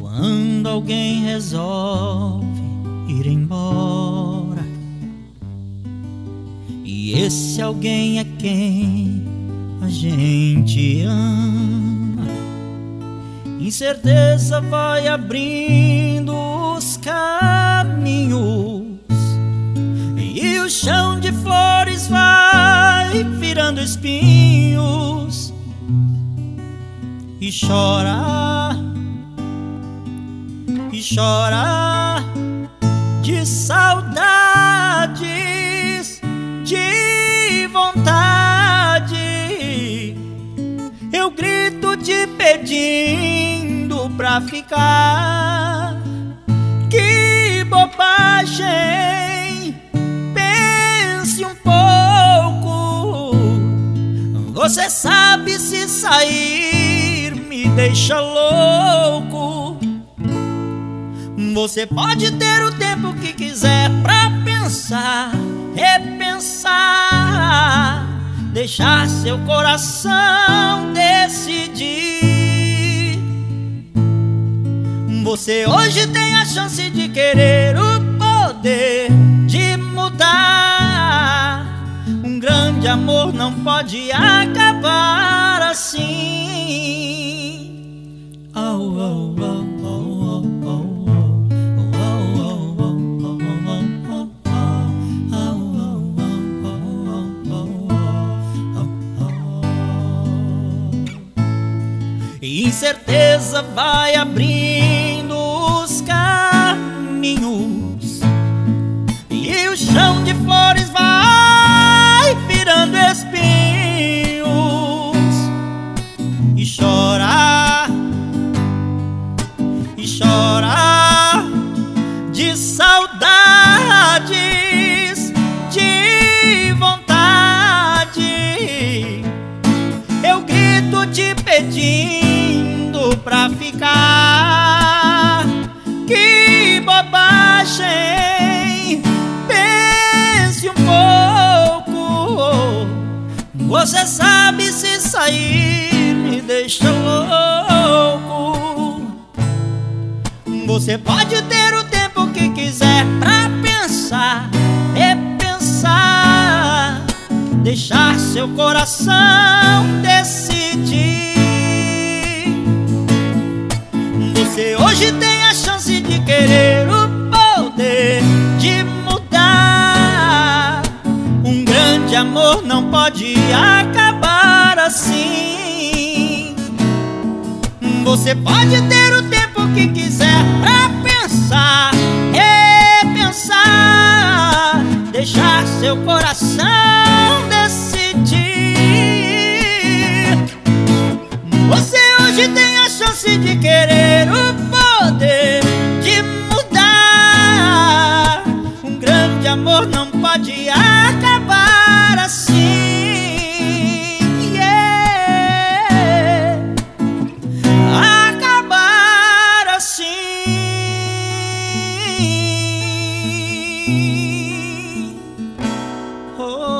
Quando alguém resolve ir embora E esse alguém é quem a gente ama Incerteza vai abrindo os caminhos E o chão de flores vai virando espinhos E chora e chora de saudades, de vontade. Eu grito te pedindo pra ficar. Que bobagem! Pense um pouco. Você sabe se sair me deixa louco. Você pode ter o tempo que quiser pra pensar, repensar, deixar seu coração decidir. Você hoje tem a chance de querer o poder de mudar. Um grande amor não pode acabar assim. Oh, oh, oh. Incerteza vai abrindo Você sabe se sair me deixa louco. Você pode ter o tempo que quiser pra pensar, repensar, deixar seu coração decidir. Você hoje tem a chance de querer amor não pode acabar assim. Você pode ter o tempo que quiser pra pensar, repensar, deixar seu coração decidir. Você hoje tem a chance de querer Oh.